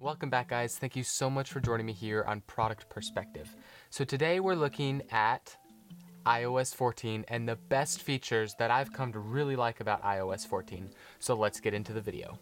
Welcome back guys, thank you so much for joining me here on Product Perspective. So today we're looking at iOS 14 and the best features that I've come to really like about iOS 14. So let's get into the video.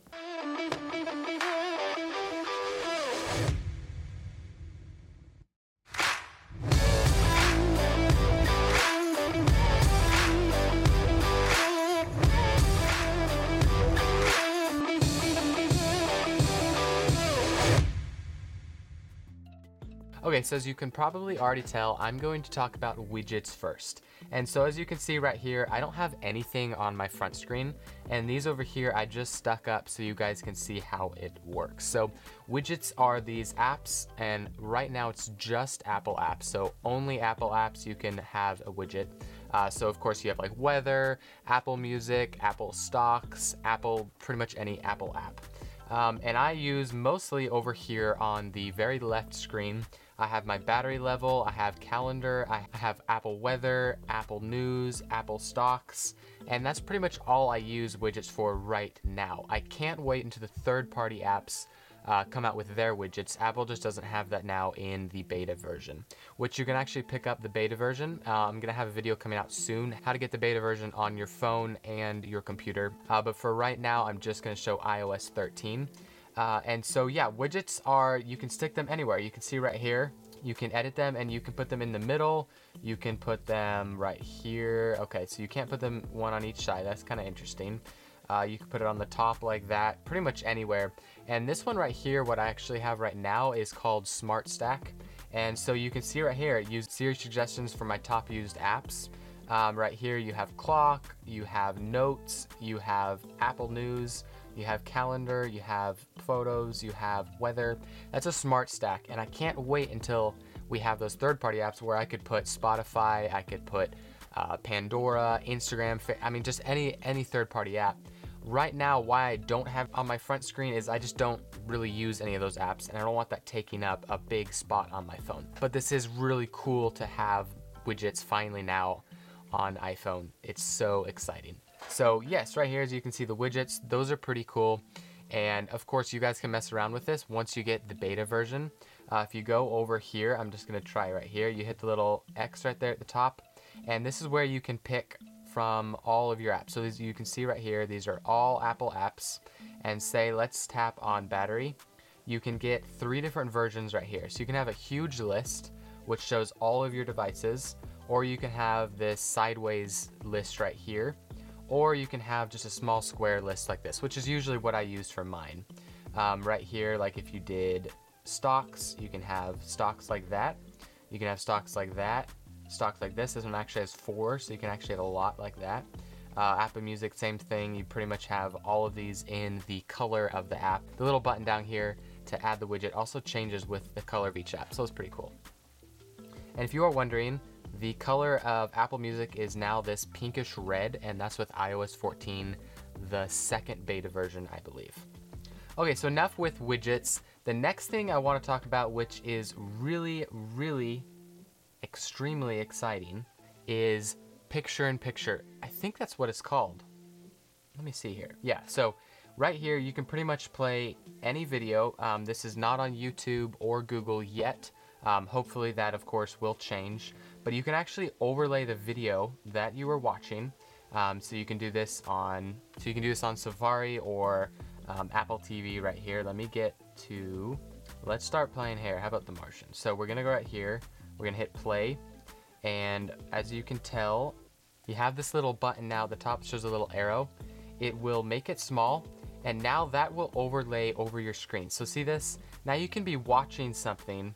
Okay, so as you can probably already tell, I'm going to talk about widgets first. And so as you can see right here, I don't have anything on my front screen. And these over here, I just stuck up so you guys can see how it works. So widgets are these apps, and right now it's just Apple apps. So only Apple apps you can have a widget. Uh, so of course you have like weather, Apple Music, Apple Stocks, Apple, pretty much any Apple app. Um, and I use mostly over here on the very left screen. I have my battery level, I have calendar, I have Apple Weather, Apple News, Apple Stocks, and that's pretty much all I use widgets for right now. I can't wait until the third-party apps uh, come out with their widgets. Apple just doesn't have that now in the beta version, which you can actually pick up the beta version. Uh, I'm gonna have a video coming out soon, how to get the beta version on your phone and your computer. Uh, but for right now, I'm just gonna show iOS 13. Uh, and so yeah, widgets are, you can stick them anywhere. You can see right here, you can edit them and you can put them in the middle. You can put them right here. Okay, so you can't put them one on each side. That's kind of interesting. Uh, you can put it on the top like that, pretty much anywhere. And this one right here, what I actually have right now is called Smart Stack. And so you can see right here, it used Siri suggestions for my top used apps. Um, right here you have clock, you have notes, you have Apple News, you have calendar, you have photos, you have weather. That's a smart stack and I can't wait until we have those third-party apps where I could put Spotify, I could put uh, Pandora, Instagram, I mean just any any third-party app. Right now, why I don't have on my front screen is I just don't really use any of those apps and I don't want that taking up a big spot on my phone. But this is really cool to have widgets finally now on iPhone. It's so exciting. So yes, right here, as you can see the widgets, those are pretty cool. And of course, you guys can mess around with this once you get the beta version. Uh, if you go over here, I'm just gonna try right here. You hit the little X right there at the top. And this is where you can pick from all of your apps. So as you can see right here, these are all Apple apps. And say, let's tap on battery. You can get three different versions right here. So you can have a huge list, which shows all of your devices, or you can have this sideways list right here, or you can have just a small square list like this, which is usually what I use for mine. Um, right here, like if you did stocks, you can have stocks like that. You can have stocks like that, stocks like this. This one actually has four, so you can actually have a lot like that. Uh, Apple Music, same thing. You pretty much have all of these in the color of the app. The little button down here to add the widget also changes with the color of each app, so it's pretty cool. And if you are wondering, the color of Apple Music is now this pinkish red, and that's with iOS 14, the second beta version, I believe. Okay, so enough with widgets. The next thing I want to talk about, which is really, really extremely exciting is picture in picture. I think that's what it's called. Let me see here. Yeah, so right here you can pretty much play any video. Um, this is not on YouTube or Google yet. Um, hopefully that of course will change. But you can actually overlay the video that you were watching. Um, so you can do this on so you can do this on Safari or um, Apple TV right here. Let me get to let's start playing here. How about The Martian? So we're gonna go right here. We're gonna hit play, and as you can tell, you have this little button now. The top shows a little arrow. It will make it small, and now that will overlay over your screen. So see this? Now you can be watching something,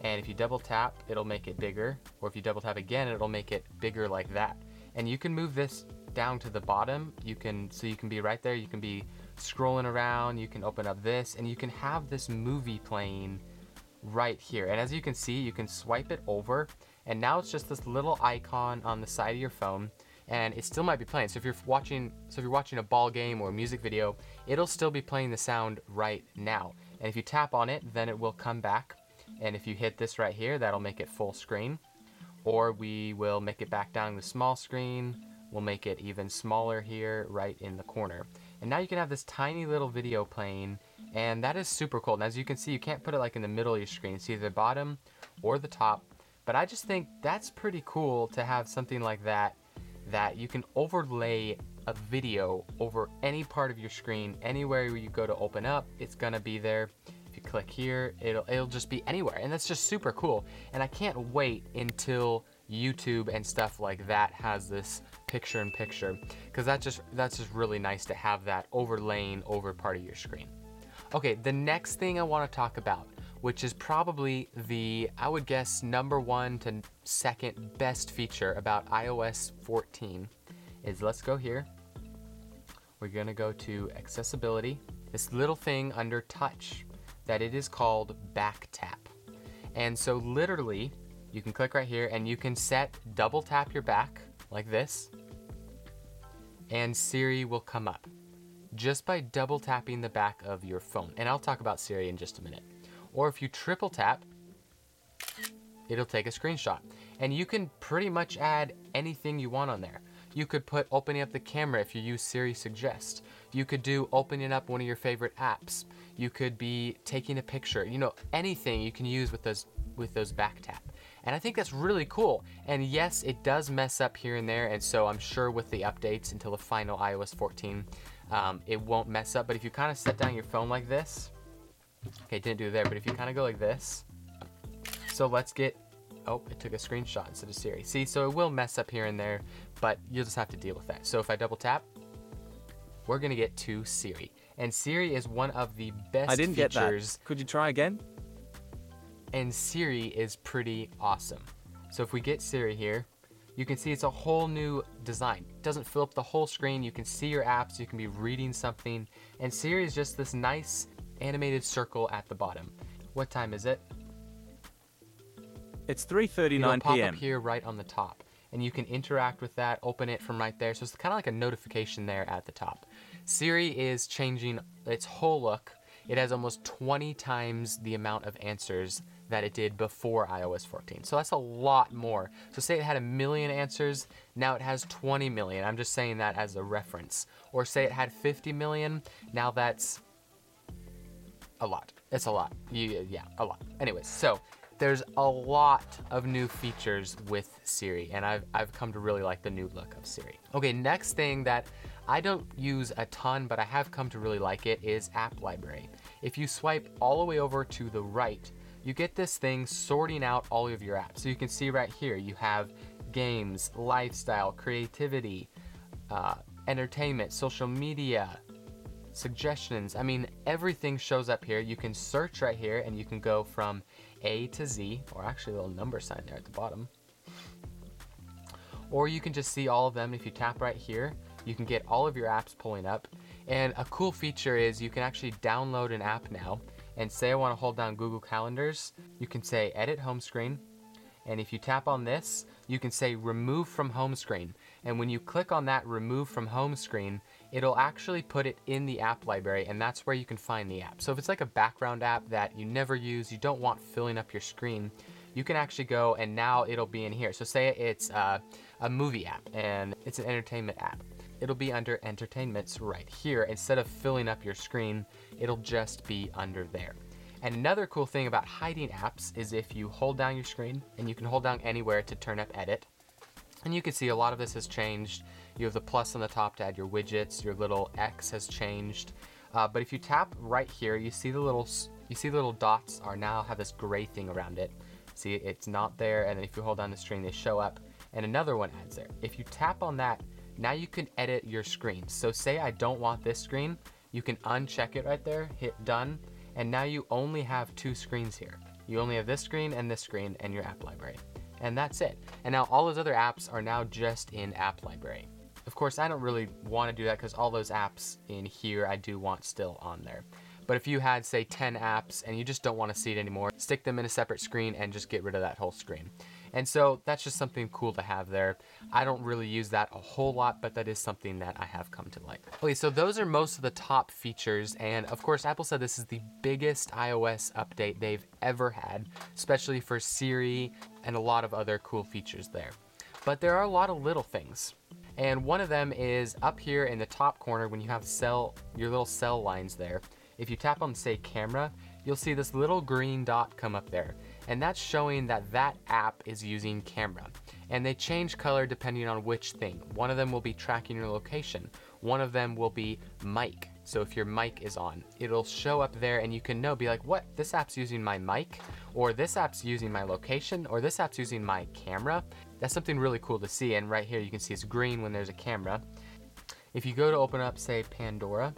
and if you double tap, it'll make it bigger, or if you double tap again, it'll make it bigger like that. And you can move this down to the bottom. You can so you can be right there. You can be scrolling around. You can open up this, and you can have this movie playing right here. And as you can see, you can swipe it over and now it's just this little icon on the side of your phone and it still might be playing. So if you're watching, so if you're watching a ball game or a music video, it'll still be playing the sound right now. And if you tap on it, then it will come back. And if you hit this right here, that'll make it full screen. Or we will make it back down to small screen. We'll make it even smaller here, right in the corner. And now you can have this tiny little video playing And that is super cool. And as you can see, you can't put it like in the middle of your screen. It's either the bottom or the top. But I just think that's pretty cool to have something like that that you can overlay a video over any part of your screen, anywhere you go to open up, it's gonna be there. Click here, it'll, it'll just be anywhere. And that's just super cool. And I can't wait until YouTube and stuff like that has this picture in picture because that just that's just really nice to have that overlaying over part of your screen. Okay, the next thing I want to talk about, which is probably the I would guess number 1 to second best feature about iOS 14 is let's go here. We're going to go to accessibility. This little thing under touch that it is called back tap. And so literally you can click right here and you can set double tap your back like this and Siri will come up just by double tapping the back of your phone. And I'll talk about Siri in just a minute. Or if you triple tap, it'll take a screenshot. And you can pretty much add anything you want on there. You could put opening up the camera if you use Siri Suggest. You could do opening up one of your favorite apps. You could be taking a picture. You know, anything you can use with those with those back tap. And I think that's really cool. And yes, it does mess up here and there. And so I'm sure with the updates until the final iOS 14, um, it won't mess up. But if you kind of set down your phone like this, okay, didn't do there, but if you kind of go like this, so let's get, oh, it took a screenshot instead of Siri. See, so it will mess up here and there, but you'll just have to deal with that. So if I double tap, we're gonna get to Siri. And Siri is one of the best I didn't features. get that. Could you try again? and Siri is pretty awesome. So if we get Siri here, you can see it's a whole new design. It doesn't fill up the whole screen. You can see your apps, you can be reading something, and Siri is just this nice animated circle at the bottom. What time is it? It's It'll 3:39 pop p.m. up here right on the top, and you can interact with that, open it from right there. So it's kind of like a notification there at the top. Siri is changing its whole look. It has almost 20 times the amount of answers that it did before iOS 14. So that's a lot more. So say it had a million answers, now it has 20 million. I'm just saying that as a reference. Or say it had 50 million, now that's a lot. It's a lot. You, yeah, a lot. Anyways, so there's a lot of new features with Siri, and I've, I've come to really like the new look of Siri. Okay, next thing that I don't use a ton, but I have come to really like it is App Library. If you swipe all the way over to the right, you get this thing sorting out all of your apps. So you can see right here, you have games, lifestyle, creativity, uh, entertainment, social media, suggestions. I mean, everything shows up here. You can search right here and you can go from A to Z, or actually a little number sign there at the bottom. Or you can just see all of them. If you tap right here, you can get all of your apps pulling up. And a cool feature is you can actually download an app now and say I want to hold down Google Calendars, you can say edit home screen. And if you tap on this, you can say remove from home screen. And when you click on that remove from home screen, it'll actually put it in the app library and that's where you can find the app. So if it's like a background app that you never use, you don't want filling up your screen, you can actually go and now it'll be in here. So say it's a, a movie app and it's an entertainment app. It'll be under entertainments right here. Instead of filling up your screen, it'll just be under there. And another cool thing about hiding apps is if you hold down your screen, and you can hold down anywhere to turn up edit, and you can see a lot of this has changed. You have the plus on the top to add your widgets, your little X has changed. Uh, but if you tap right here, you see the little you see the little dots are now have this gray thing around it. See, it's not there, and then if you hold down the screen, they show up, and another one adds there. If you tap on that, now you can edit your screen. So say I don't want this screen, you can uncheck it right there, hit done, and now you only have two screens here. You only have this screen and this screen and your app library. And that's it. And now all those other apps are now just in app library. Of course, I don't really want to do that because all those apps in here I do want still on there. But if you had, say, 10 apps and you just don't want to see it anymore, stick them in a separate screen and just get rid of that whole screen. And so that's just something cool to have there. I don't really use that a whole lot, but that is something that I have come to like. Okay, so those are most of the top features. And of course, Apple said this is the biggest iOS update they've ever had, especially for Siri and a lot of other cool features there. But there are a lot of little things. And one of them is up here in the top corner when you have cell, your little cell lines there. if you tap on say camera, you'll see this little green dot come up there. And that's showing that that app is using camera. And they change color depending on which thing. One of them will be tracking your location. One of them will be mic. So if your mic is on, it'll show up there and you can know, be like, what, this app's using my mic, or this app's using my location, or this app's using my camera. That's something really cool to see. And right here, you can see it's green when there's a camera. If you go to open up, say, Pandora,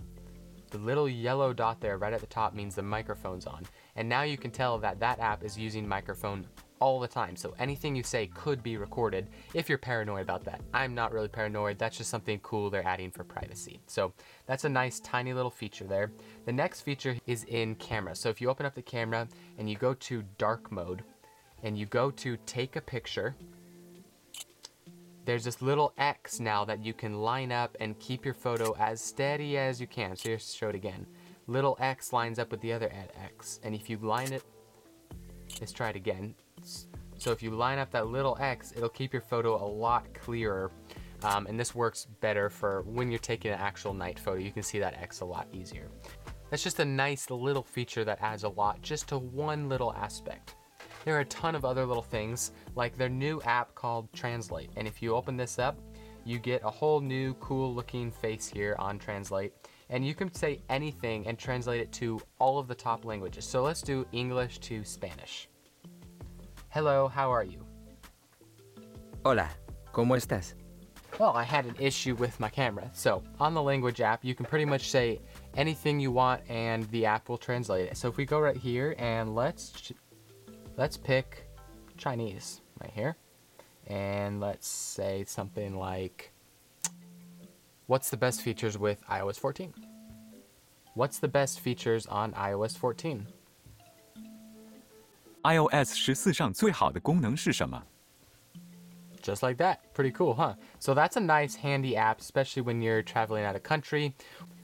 the little yellow dot there right at the top means the microphone's on. And now you can tell that that app is using microphone all the time. So anything you say could be recorded if you're paranoid about that. I'm not really paranoid. That's just something cool they're adding for privacy. So that's a nice tiny little feature there. The next feature is in camera. So if you open up the camera and you go to dark mode and you go to take a picture, there's this little X now that you can line up and keep your photo as steady as you can. So here's show it again. Little X lines up with the other X. And if you line it, let's try it again. So if you line up that little X, it'll keep your photo a lot clearer. Um, and this works better for when you're taking an actual night photo. You can see that X a lot easier. That's just a nice little feature that adds a lot just to one little aspect. There are a ton of other little things, like their new app called Translate. And if you open this up, you get a whole new cool looking face here on Translate. And you can say anything and translate it to all of the top languages. So let's do English to Spanish. Hello, how are you? Hola, ¿cómo estás? Well, I had an issue with my camera. So on the language app, you can pretty much say anything you want and the app will translate it. So if we go right here and let's let's pick Chinese right here. And let's say something like What's the best features with iOS 14? What's the best features on iOS 14? iOS 十四上最好的功能是什么？Just like that. Pretty cool, huh? So that's a nice handy app, especially when you're traveling out of country.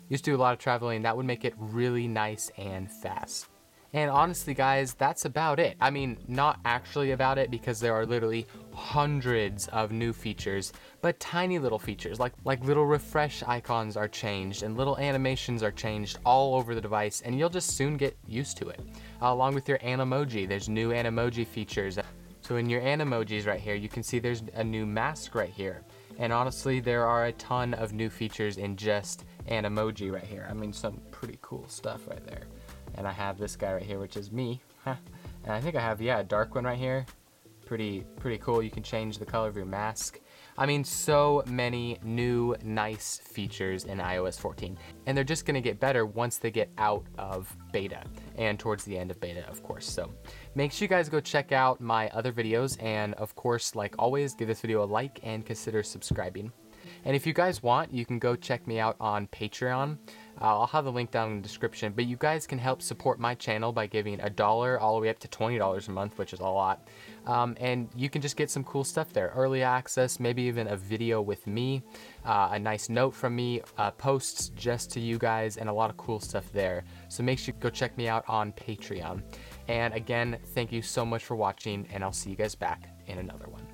Used to do a lot of traveling. That would make it really nice and fast. And honestly, guys, that's about it. I mean, not actually about it because there are literally hundreds of new features, but tiny little features like like little refresh icons are changed and little animations are changed all over the device and you'll just soon get used to it. Uh, along with your Animoji, there's new Animoji features. So in your Animojis right here, you can see there's a new mask right here. And honestly, there are a ton of new features in just Animoji right here. I mean, some pretty cool stuff right there. And I have this guy right here, which is me. and I think I have, yeah, a dark one right here. Pretty, pretty cool. You can change the color of your mask. I mean, so many new, nice features in iOS 14. And they're just gonna get better once they get out of beta and towards the end of beta, of course. So make sure you guys go check out my other videos. And of course, like always, give this video a like and consider subscribing. And if you guys want, you can go check me out on Patreon. Uh, I'll have the link down in the description, but you guys can help support my channel by giving a dollar all the way up to $20 a month, which is a lot. Um, and you can just get some cool stuff there. Early access, maybe even a video with me, uh, a nice note from me, uh, posts just to you guys, and a lot of cool stuff there. So make sure you go check me out on Patreon. And again, thank you so much for watching, and I'll see you guys back in another one.